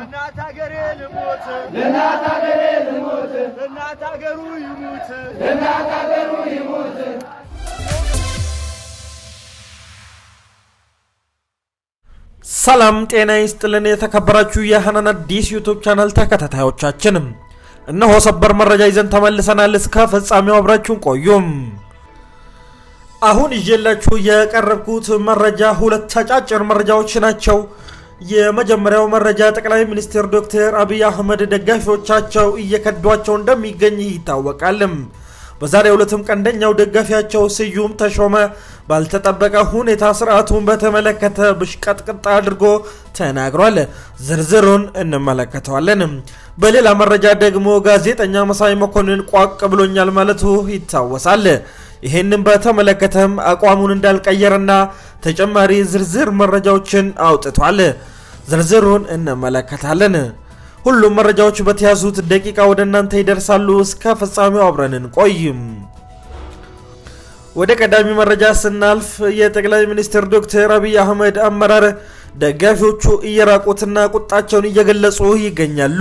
እናት ሀገሬ ልሞት ለእናት ሀገሬ ይሙት ለእናት ሀገሩ ይሙት ሰላም ጤና ይስጥልን። የተከበራችሁ የሀናን አዲስ YouTube channel ተከታታዮቻችንም እነሆ ሰበር መረጃ ይዘን ተመልሰናል። እስከ ፍጻሜው አብራችሁን ቆዩ። አሁን ይዤላችሁ የቀረብኩት መረጃ ሁለት አጫጭር መረጃዎች ናቸው። የመጀመሪያው መረጃ ጠቅላይ ሚኒስትር ዶክተር አብይ አህመድ ደጋፊዎቻቸው እየከዷቸው እንደሚገኝ ይታወቃል። በዛሬው ዕለትም ቀንደኛው ደጋፊያቸው ስዩም ተሾመ ባልተጠበቀ ሁኔታ ስርዓቱን በተመለከተ ብሽቀጥቅጥ አድርጎ ተናግሯል። ዝርዝሩን እንመለከተዋለን። በሌላ መረጃ ደግሞ ጋዜጠኛ መሳይ መኮንን ቋቅ ብሎኛል ማለቱ ይታወሳል። ይህንን በተመለከተም አቋሙን እንዳልቀየረና ተጨማሪ ዝርዝር መረጃዎችን አውጥቷል። ዝርዝሩን እንመለከታለን። ሁሉም መረጃዎች በተያዙት ደቂቃ ወደ እናንተ ይደርሳሉ። እስከ ፍጻሜው አብረን እንቆይም። ወደ ቀዳሚ መረጃ ስናልፍ የጠቅላይ ሚኒስትር ዶክተር አብይ አህመድ አመራር ደጋፊዎቹ እየራቁትና ቁጣቸውን እየገለጹ ይገኛሉ።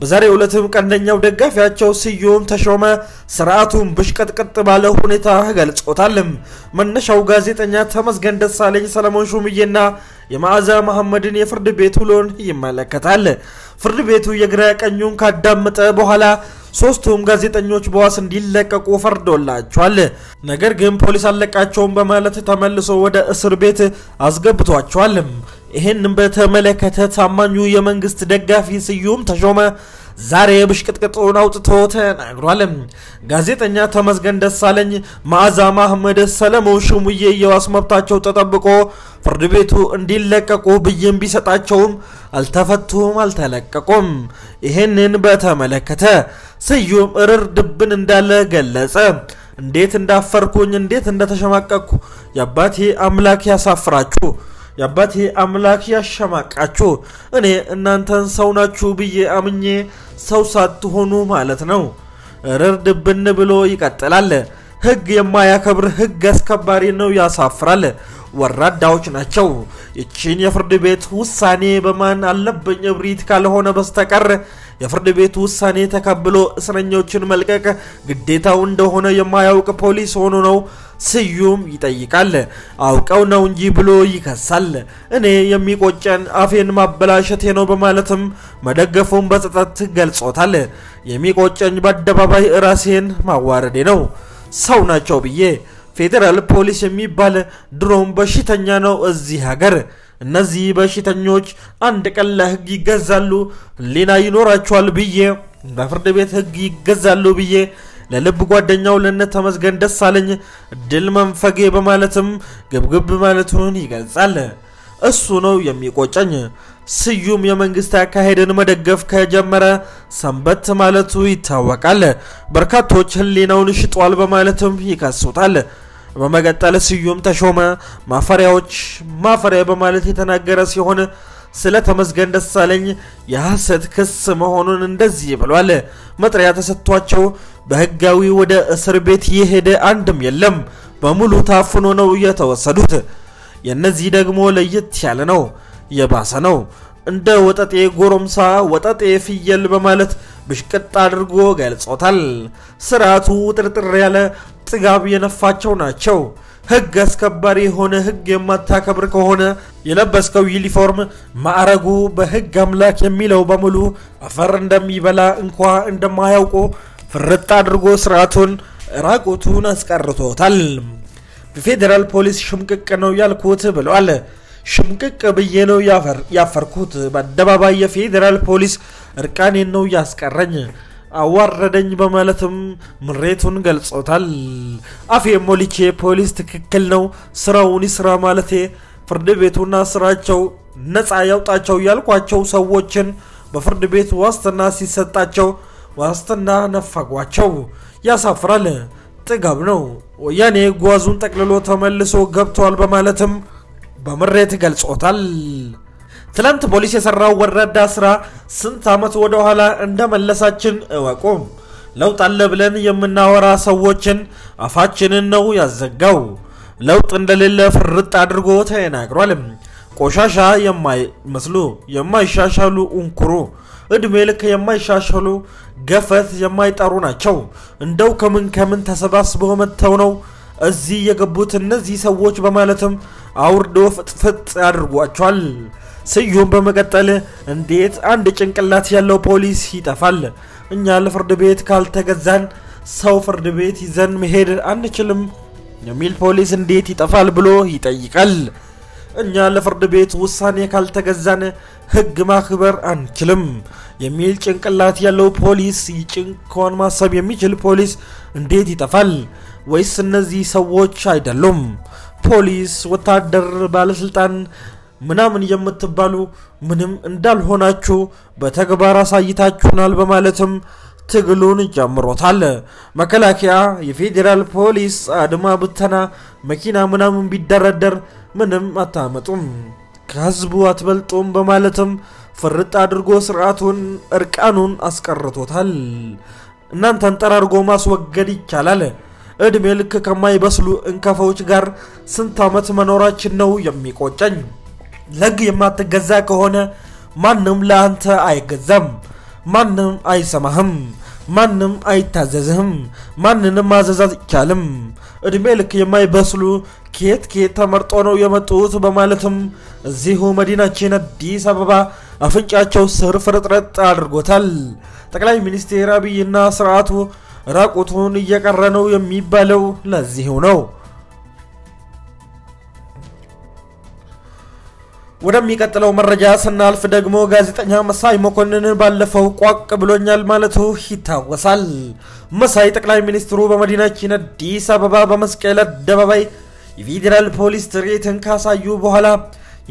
በዛሬው ዕለትም ቀንደኛው ደጋፊያቸው ስዩም ተሾመ ስርዓቱን ብሽቀጥቅጥ ባለ ሁኔታ ገልጾታል። መነሻው ጋዜጠኛ ተመስገን ደሳለኝ፣ ሰለሞን ሹምዬና የመዓዛ መሐመድን የፍርድ ቤት ውሎን ይመለከታል። ፍርድ ቤቱ የግራ ቀኙን ካዳመጠ በኋላ ሶስቱም ጋዜጠኞች በዋስ እንዲለቀቁ ፈርዶላቸዋል። ነገር ግን ፖሊስ አለቃቸውን በማለት ተመልሶ ወደ እስር ቤት አስገብቷቸዋል። ይህንም በተመለከተ ታማኙ የመንግስት ደጋፊ ስዩም ተሾመ ዛሬ ብሽቅጥቅጡን አውጥቶ ተናግሯል። ጋዜጠኛ ተመስገን ደሳለኝ፣ መዓዛ ማህመድ፣ ሰለሞን ሹሙዬ የዋስ መብታቸው ተጠብቆ ፍርድ ቤቱ እንዲለቀቁ ብይን ቢሰጣቸውም አልተፈቱም፣ አልተለቀቁም። ይህንን በተመለከተ ስዩም እርር ድብን እንዳለ ገለጸ። እንዴት እንዳፈርኩኝ፣ እንዴት እንደተሸማቀቅኩ የአባቴ አምላክ ያሳፍራችሁ የአባቴ አምላክ ያሸማቃችሁ። እኔ እናንተን ሰው ናችሁ ብዬ አምኜ ሰው ሳትሆኑ ማለት ነው። እርር ድብን ብሎ ይቀጥላል። ህግ የማያከብር ህግ አስከባሪ ነው፣ ያሳፍራል። ወራዳዎች ናቸው። ይችን የፍርድ ቤት ውሳኔ በማን አለበኝ እብሪት ካልሆነ በስተቀር የፍርድ ቤት ውሳኔ ተቀብሎ እስረኞችን መልቀቅ ግዴታው እንደሆነ የማያውቅ ፖሊስ ሆኖ ነው ስዩም ይጠይቃል። አውቀው ነው እንጂ ብሎ ይከሳል። እኔ የሚቆጨን አፌን ማበላሸቴ ነው በማለትም መደገፉን በጸጸት ገልጾታል። የሚቆጨኝ በአደባባይ ራሴን ማዋረዴ ነው ሰው ናቸው ብዬ ፌዴራል ፖሊስ የሚባል ድሮም በሽተኛ ነው እዚህ ሀገር። እነዚህ በሽተኞች አንድ ቀን ለህግ ይገዛሉ፣ ህሊና ይኖራቸዋል ብዬ በፍርድ ቤት ህግ ይገዛሉ ብዬ ለልብ ጓደኛው ለነ ተመስገን ደሳለኝ እድል መንፈጌ በማለትም ግብግብ ማለቱን ይገልጻል። እሱ ነው የሚቆጨኝ። ስዩም የመንግስት አካሄድን መደገፍ ከጀመረ ሰንበት ማለቱ ይታወቃል። በርካቶች ህሊናውን ሽጧል በማለትም ይከሱታል። በመቀጠል ስዩም ተሾመ ማፈሪያዎች ማፈሪያ በማለት የተናገረ ሲሆን ስለ ተመስገን ደሳለኝ የሐሰት ክስ መሆኑን እንደዚህ ብሏል። መጥሪያ ተሰጥቷቸው በህጋዊ ወደ እስር ቤት የሄደ አንድም የለም። በሙሉ ታፍኖ ነው የተወሰዱት። የነዚህ ደግሞ ለየት ያለ ነው፣ የባሰ ነው። እንደ ወጠጤ ጎረምሳ፣ ወጠጤ ፍየል በማለት ብሽቅጥ አድርጎ ገልጾታል። ስርዓቱ ጥርጥር ያለ ጥጋብ የነፋቸው ናቸው። ህግ አስከባሪ የሆነ ህግ የማታከብር ከሆነ የለበስከው ዩኒፎርም ማዕረጉ በህግ አምላክ የሚለው በሙሉ አፈር እንደሚበላ እንኳ እንደማያውቁ ፍርጥ አድርጎ ስርዓቱን ራቁቱን አስቀርቶታል። በፌዴራል ፖሊስ ሽምቅቅ ነው ያልኩት ብለዋል። ሽምቅቅ ብዬ ነው ያፈርኩት። በአደባባይ የፌዴራል ፖሊስ እርቃኔን ነው ያስቀረኝ አዋረደኝ በማለትም ምሬቱን ገልጾታል። አፌ ሞልቼ ፖሊስ ትክክል ነው ስራውን ይስራ ማለቴ ፍርድ ቤቱና ስራቸው ነፃ ያውጣቸው ያልኳቸው ሰዎችን በፍርድ ቤት ዋስትና ሲሰጣቸው ዋስትና ነፈጓቸው። ያሳፍራል። ጥጋብ ነው። ወያኔ ጓዙን ጠቅልሎ ተመልሶ ገብተዋል በማለትም በምሬት ገልጾታል። ትላንት ፖሊስ የሰራው ወረዳ ስራ ስንት ዓመት ወደ ኋላ እንደመለሳችን እወቁ። ለውጥ አለ ብለን የምናወራ ሰዎችን አፋችንን ነው ያዘጋው። ለውጥ እንደሌለ ፍርጥ አድርጎ ተናግሯል። ቆሻሻ የማይመስሉ የማይሻሻሉ እንኩሩ እድሜ ልክ የማይሻሻሉ ገፈት የማይጠሩ ናቸው። እንደው ከምን ከምን ተሰባስበው መጥተው ነው እዚህ የገቡት እነዚህ ሰዎች በማለትም አውርዶ ፍጥፍጥ አድርጓቸዋል። ስዩም በመቀጠል እንዴት አንድ ጭንቅላት ያለው ፖሊስ ይጠፋል? እኛ ለፍርድ ቤት ካልተገዛን ሰው ፍርድ ቤት ይዘን መሄድ አንችልም የሚል ፖሊስ እንዴት ይጠፋል ብሎ ይጠይቃል። እኛ ለፍርድ ቤት ውሳኔ ካልተገዛን ሕግ ማክበር አንችልም የሚል ጭንቅላት ያለው ፖሊስ ጭንኳን ማሰብ የሚችል ፖሊስ እንዴት ይጠፋል? ወይስ እነዚህ ሰዎች አይደሉም? ፖሊስ፣ ወታደር፣ ባለስልጣን ምናምን የምትባሉ ምንም እንዳልሆናችሁ በተግባር አሳይታችሁናል በማለትም ትግሉን ጀምሮታል። መከላከያ፣ የፌዴራል ፖሊስ፣ አድማ ብተና፣ መኪና ምናምን ቢደረደር ምንም አታመጡም፣ ከህዝቡ አትበልጡም በማለትም ፍርጥ አድርጎ ስርዓቱን እርቃኑን አስቀርቶታል። እናንተን ጠራርጎ ማስወገድ ይቻላል። እድሜ ልክ ከማይበስሉ እንከፎች ጋር ስንት ዓመት መኖራችን ነው የሚቆጨኝ። ለህግ የማትገዛ ከሆነ ማንም ለአንተ አይገዛም፣ ማንም አይሰማህም፣ ማንም አይታዘዝህም፣ ማንንም ማዘዝ አይቻልም። እድሜ ልክ የማይበስሉ ኬት ኬት ተመርጦ ነው የመጡት በማለትም እዚሁ መዲናችን አዲስ አበባ አፍንጫቸው ስር ፍርጥረጥ አድርጎታል። ጠቅላይ ሚኒስትር አብይና ስርዓቱ ራቁቱን እየቀረ ነው የሚባለው ለዚሁ ነው። ወደሚቀጥለው መረጃ ስናልፍ ደግሞ ጋዜጠኛ መሳይ መኮንን ባለፈው ቋቅ ብሎኛል ማለቱ ይታወሳል። መሳይ ጠቅላይ ሚኒስትሩ በመዲናችን አዲስ አበባ በመስቀል አደባባይ የፌዴራል ፖሊስ ትርኢትን ካሳዩ በኋላ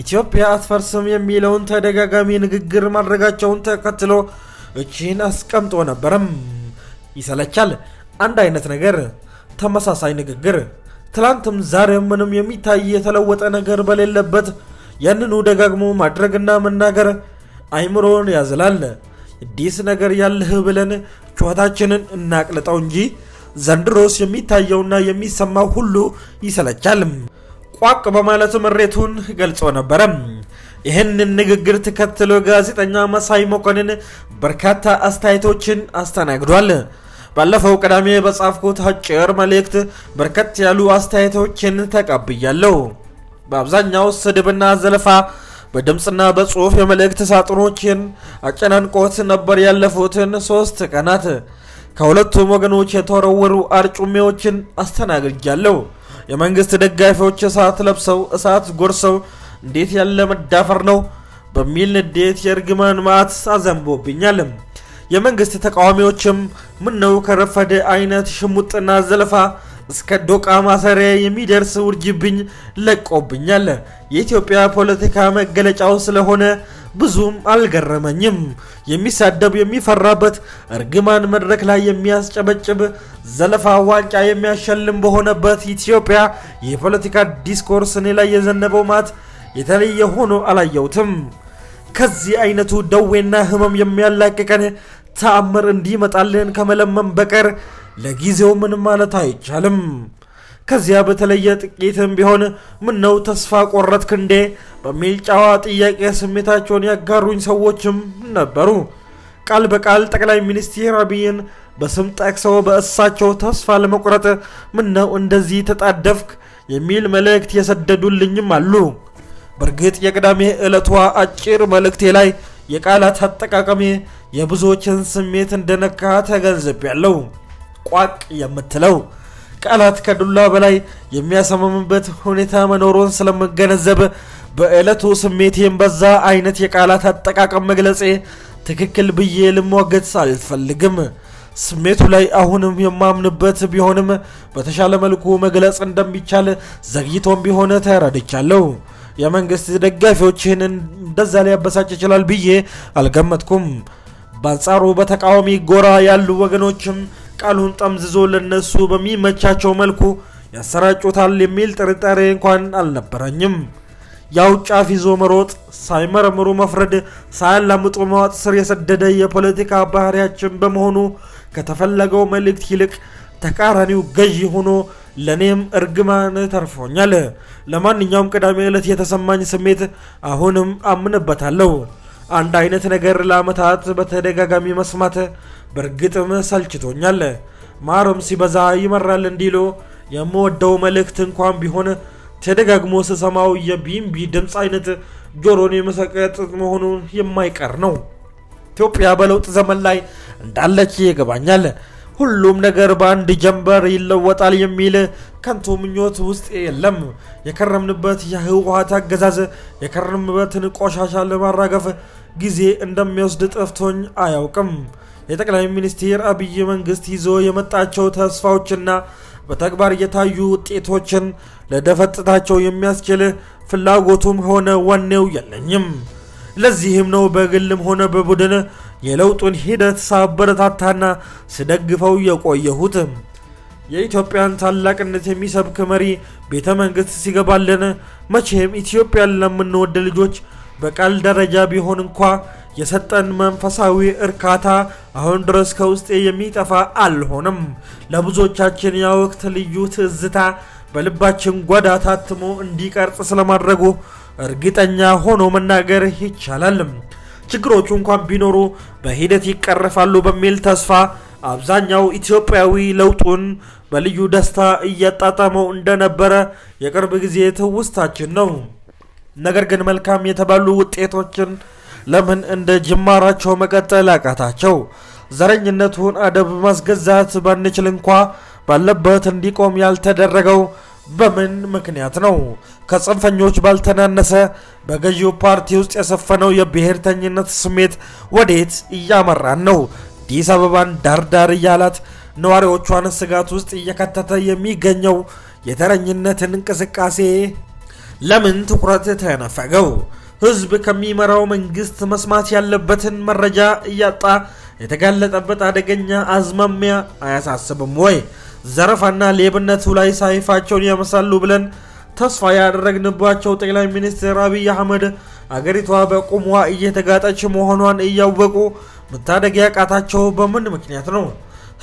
ኢትዮጵያ አትፈርስም የሚለውን ተደጋጋሚ ንግግር ማድረጋቸውን ተከትሎ እቺን አስቀምጦ ነበረም። ይሰለቻል። አንድ አይነት ነገር፣ ተመሳሳይ ንግግር፣ ትላንትም ዛሬም ምንም የሚታይ የተለወጠ ነገር በሌለበት ያንኑ ደጋግሞ ማድረግና መናገር አይምሮን ያዝላል። አዲስ ነገር ያለህ ብለን ጩኸታችንን እናቅልጠው እንጂ ዘንድሮስ የሚታየውና የሚሰማው ሁሉ ይሰለቻል። ቋቅ በማለት ምሬቱን ገልጾ ነበረ። ይህንን ንግግር ተከትሎ ጋዜጠኛ መሳይ መኮንን በርካታ አስተያየቶችን አስተናግዷል። ባለፈው ቅዳሜ በጻፍኩት አጭር መልእክት በርከት ያሉ አስተያየቶችን ተቀብያለሁ። በአብዛኛው ስድብና ዘለፋ በድምፅና በጽሑፍ የመልእክት ሳጥኖችን አጨናንቆት ነበር ያለፉትን ሶስት ቀናት። ከሁለቱም ወገኖች የተወረወሩ አርጩሜዎችን አስተናግጃለሁ። የመንግስት ደጋፊዎች እሳት ለብሰው እሳት ጎርሰው እንዴት ያለ መዳፈር ነው በሚል ንዴት የእርግማን ማዕት አዘንቦብኛል። የመንግስት ተቃዋሚዎችም ምነው ከረፈደ አይነት ሽሙጥና ዘለፋ እስከ ዶቃ ማሰሪያ የሚደርስ ውርጅብኝ ለቆብኛል። የኢትዮጵያ ፖለቲካ መገለጫው ስለሆነ ብዙም አልገረመኝም። የሚሳደብ የሚፈራበት እርግማን መድረክ ላይ የሚያስጨበጭብ ዘለፋ ዋንጫ የሚያሸልም በሆነበት ኢትዮጵያ የፖለቲካ discourse እኔ ላይ የዘነበው ማት የተለየ ሆኖ አላየሁትም። ከዚህ አይነቱ ደዌና ህመም የሚያላቅቀን ተአምር እንዲመጣልን ከመለመን በቀር ለጊዜው ምንም ማለት አይቻልም። ከዚያ በተለየ ጥቂትም ቢሆን ምነው ተስፋ ቆረጥክ እንዴ በሚል ጨዋ ጥያቄ ስሜታቸውን ያጋሩኝ ሰዎችም ነበሩ። ቃል በቃል ጠቅላይ ሚኒስትር አብይን በስም ጠቅሰው በእሳቸው ተስፋ ለመቁረጥ ምነው እንደዚህ ተጣደፍክ የሚል መልእክት የሰደዱልኝም አሉ። በእርግጥ የቅዳሜ ዕለቷ አጭር መልእክቴ ላይ የቃላት አጠቃቀሜ የብዙዎችን ስሜት እንደነካ ተገንዝቤያለሁ። ቋቅ የምትለው ቃላት ከዱላ በላይ የሚያሰማምበት ሁኔታ መኖሩን ስለመገነዘብ በዕለቱ ስሜቴን በዛ አይነት የቃላት አጠቃቀም መግለጼ ትክክል ብዬ ልሟገት አልፈልግም። ስሜቱ ላይ አሁንም የማምንበት ቢሆንም በተሻለ መልኩ መግለጽ እንደሚቻል ዘግይቶም ቢሆን ተረድቻለሁ። የመንግስት ደጋፊዎችን እንደዛ ሊያበሳጭ ይችላል ብዬ አልገመትኩም። በአንጻሩ በተቃዋሚ ጎራ ያሉ ወገኖችም ቃሉን ጠምዝዞ ለነሱ በሚመቻቸው መልኩ ያሰራጩታል የሚል ጥርጣሬ እንኳን አልነበረኝም። ያው ጫፍ ይዞ መሮጥ፣ ሳይመረምሩ መፍረድ፣ ሳያላምጡ መዋጥ ስር የሰደደ የፖለቲካ ባህሪያችን በመሆኑ ከተፈለገው መልእክት ይልቅ ተቃራኒው ገዢ ሆኖ ለእኔም እርግማን ተርፎኛል። ለማንኛውም ቅዳሜ ዕለት የተሰማኝ ስሜት አሁንም አምንበታለሁ። አንድ አይነት ነገር ለዓመታት በተደጋጋሚ መስማት በእርግጥም ሰልችቶኛል። ማርም ሲበዛ ይመራል እንዲሉ የምወደው መልእክት እንኳን ቢሆን ተደጋግሞ ስሰማው የቢምቢ ድምፅ አይነት ጆሮን የመሰቀጥ መሆኑ የማይቀር ነው። ኢትዮጵያ በለውጥ ዘመን ላይ እንዳለች ይገባኛል። ሁሉም ነገር በአንድ ጀንበር ይለወጣል የሚል ከንቱ ምኞት ውስጥ የለም። የከረምንበት የህወሓት አገዛዝ የከረምንበትን ቆሻሻ ለማራገፍ ጊዜ እንደሚወስድ ጠፍቶኝ አያውቅም። የጠቅላይ ሚኒስትር አብይ መንግስት ይዞ የመጣቸው ተስፋዎችና በተግባር የታዩ ውጤቶችን ለደፈጥታቸው የሚያስችል ፍላጎቱም ሆነ ወኔው የለኝም። ለዚህም ነው በግልም ሆነ በቡድን የለውጡን ሂደት ሳበረታታና ስደግፈው የቆየሁት። የኢትዮጵያን ታላቅነት የሚሰብክ መሪ ቤተ መንግስት ሲገባልን መቼም ኢትዮጵያን ለምንወድ ልጆች በቃል ደረጃ ቢሆን እንኳ የሰጠን መንፈሳዊ እርካታ አሁን ድረስ ከውስጤ የሚጠፋ አልሆነም። ለብዙዎቻችን ያ ወቅት ልዩ ትዝታ በልባችን ጓዳ ታትሞ እንዲቀርጽ ስለማድረጉ እርግጠኛ ሆኖ መናገር ይቻላል። ችግሮቹ እንኳን ቢኖሩ በሂደት ይቀረፋሉ በሚል ተስፋ አብዛኛው ኢትዮጵያዊ ለውጡን በልዩ ደስታ እያጣጣመው እንደነበረ የቅርብ ጊዜ ትውስታችን ነው። ነገር ግን መልካም የተባሉ ውጤቶችን ለምን እንደ ጅማራቸው መቀጠል አቃታቸው? ዘረኝነቱን አደብ ማስገዛት ባንችል እንኳ ባለበት እንዲቆም ያልተደረገው በምን ምክንያት ነው? ከጽንፈኞች ባልተናነሰ በገዢው ፓርቲ ውስጥ የሰፈነው የብሔርተኝነት ስሜት ወዴት እያመራን ነው? አዲስ አበባን ዳርዳር እያላት ነዋሪዎቿን ስጋት ውስጥ እየከተተ የሚገኘው የተረኝነትን እንቅስቃሴ ለምን ትኩረት ተነፈገው? ህዝብ ከሚመራው መንግስት መስማት ያለበትን መረጃ እያጣ የተጋለጠበት አደገኛ አዝማሚያ አያሳስብም ወይ? ዘረፋና ሌብነቱ ላይ ሳይፋቸውን ያመሳሉ ብለን ተስፋ ያደረግንባቸው ጠቅላይ ሚኒስትር አብይ አህመድ አገሪቷ በቁሟ እየተጋጠች መሆኗን እያወቁ መታደግ ያቃታቸው በምን ምክንያት ነው?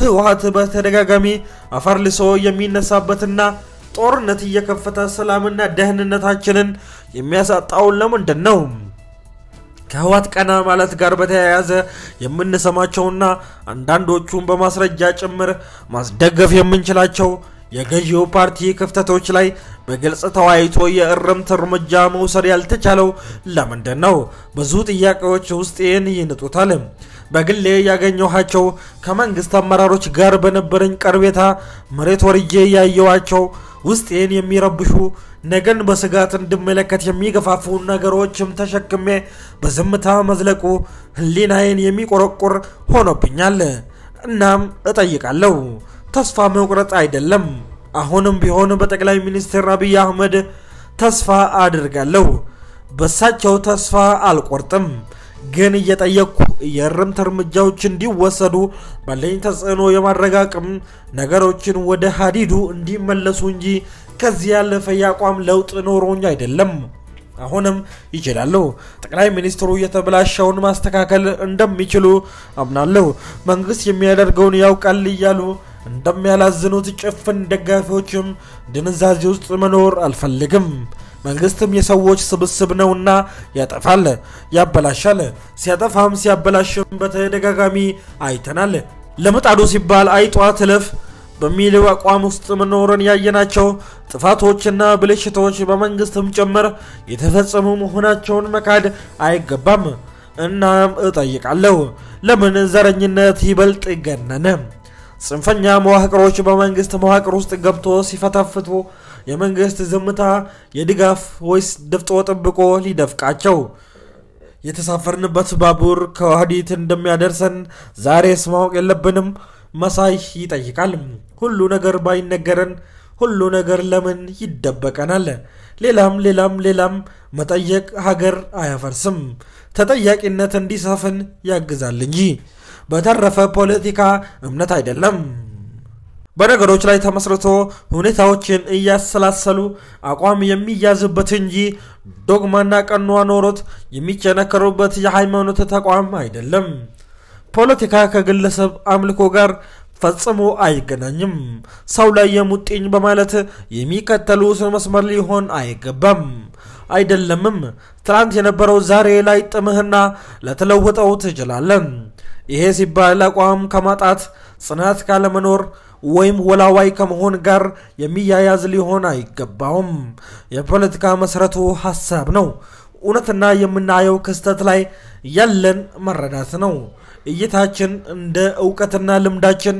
ህወሓት በተደጋጋሚ አፈር ልሶ የሚነሳበትና ጦርነት እየከፈተ ሰላምና ደህንነታችንን የሚያሳጣውን ለምንድን ነው? ከህወሓት ቀና ማለት ጋር በተያያዘ የምንሰማቸውና አንዳንዶቹን በማስረጃ ጭምር ማስደገፍ የምንችላቸው የገዢው ፓርቲ ክፍተቶች ላይ በግልጽ ተወያይቶ የእርምት እርምጃ መውሰድ ያልተቻለው ለምንድን ነው? ብዙ ጥያቄዎች ውስጤን ይንጡታል። በግሌ ያገኘኋቸው ከመንግስት አመራሮች ጋር በነበረኝ ቀርቤታ መሬት ወርጄ ያየዋቸው ውስጤን የሚረብሹ ነገን በስጋት እንድመለከት የሚገፋፉ ነገሮችም ተሸክሜ በዝምታ መዝለቁ ህሊናዬን የሚቆረቁር ሆኖብኛል። እናም እጠይቃለሁ፣ ተስፋ መቁረጥ አይደለም። አሁንም ቢሆን በጠቅላይ ሚኒስትር አብይ አህመድ ተስፋ አድርጋለሁ። በሳቸው ተስፋ አልቆርጥም። ግን እየጠየቅኩ የእርምት እርምጃዎች እንዲወሰዱ ባለኝ ተጽዕኖ የማድረግ አቅም ነገሮችን ወደ ሀዲዱ እንዲመለሱ እንጂ ከዚህ ያለፈ የአቋም ለውጥ ኖሮኝ አይደለም። አሁንም ይችላሉ። ጠቅላይ ሚኒስትሩ የተበላሸውን ማስተካከል እንደሚችሉ አምናለሁ። መንግስት የሚያደርገውን ያውቃል እያሉ እንደሚያላዝኑት ጭፍን ደጋፊዎችም ድንዛዜ ውስጥ መኖር አልፈልግም። መንግስትም የሰዎች ስብስብ ነውና ያጠፋል፣ ያበላሻል። ሲያጠፋም ሲያበላሽም በተደጋጋሚ አይተናል። ለምጣዱ ሲባል አይጧ ትለፍ በሚለው አቋም ውስጥ መኖርን ያየናቸው ጥፋቶችና ብልሽቶች በመንግስትም ጭምር የተፈጸሙ መሆናቸውን መካድ አይገባም። እናም እጠይቃለሁ፣ ለምን ዘረኝነት ይበልጥ ገነነ? ጽንፈኛ መዋቅሮች በመንግስት መዋቅር ውስጥ ገብቶ ሲፈተፍቱ የመንግስት ዝምታ የድጋፍ ወይስ ደፍጦ ጠብቆ ሊደፍቃቸው? የተሳፈርንበት ባቡር ከዋህዲት እንደሚያደርሰን ዛሬስ ማወቅ የለብንም? መሳይ ይጠይቃል። ሁሉ ነገር ባይነገረን ሁሉ ነገር ለምን ይደበቀናል? ሌላም ሌላም ሌላም መጠየቅ ሀገር አያፈርስም፣ ተጠያቂነት እንዲሰፍን ያግዛል እንጂ በተረፈ ፖለቲካ እምነት አይደለም። በነገሮች ላይ ተመስርቶ ሁኔታዎችን እያሰላሰሉ አቋም የሚያዝበት እንጂ ዶግማና ቀኗ ኖሮት የሚቸነከሩበት የሃይማኖት ተቋም አይደለም። ፖለቲካ ከግለሰብ አምልኮ ጋር፣ ፈጽሞ አይገናኝም። ሰው ላይ የሙጥኝ በማለት የሚከተሉት መስመር ሊሆን አይገባም። አይደለምም። ትናንት የነበረው ዛሬ ላይ ጥምህና ለተለወጠው ትችላለን። ይሄ ሲባል አቋም ከማጣት ጽናት ካለመኖር ወይም ወላዋይ ከመሆን ጋር የሚያያዝ ሊሆን አይገባውም። የፖለቲካ መሰረቱ ሀሳብ ነው። እውነትና የምናየው ክስተት ላይ ያለን መረዳት ነው። እይታችን እንደ እውቀትና ልምዳችን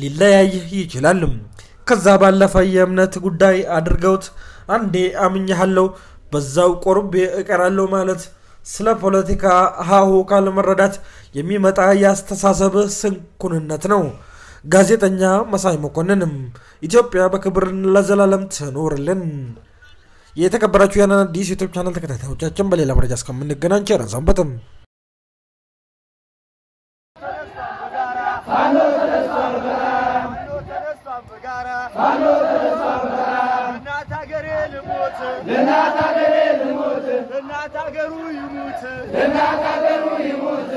ሊለያይ ይችላል። ከዛ ባለፈ የእምነት ጉዳይ አድርገውት አንዴ አምኛለሁ በዛው ቆርቤ እቀራለሁ ማለት ስለ ፖለቲካ ሀሁ ካለመረዳት የሚመጣ የአስተሳሰብ ስንኩንነት ነው። ጋዜጠኛ መሳይ መኮንንም ኢትዮጵያ በክብር ለዘላለም ትኖርልን። የተከበራችሁ ያንን አዲስ YouTube channel ተከታታዮቻችን በሌላ መረጃ እስከምንገናኝ ቸር ሰንብቱ። እናት ሀገሬ ልሞት ለናት አገሩ ይሙት